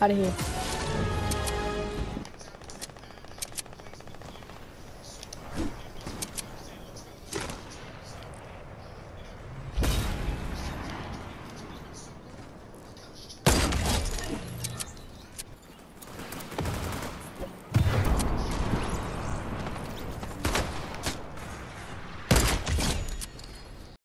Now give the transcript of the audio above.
Out of here.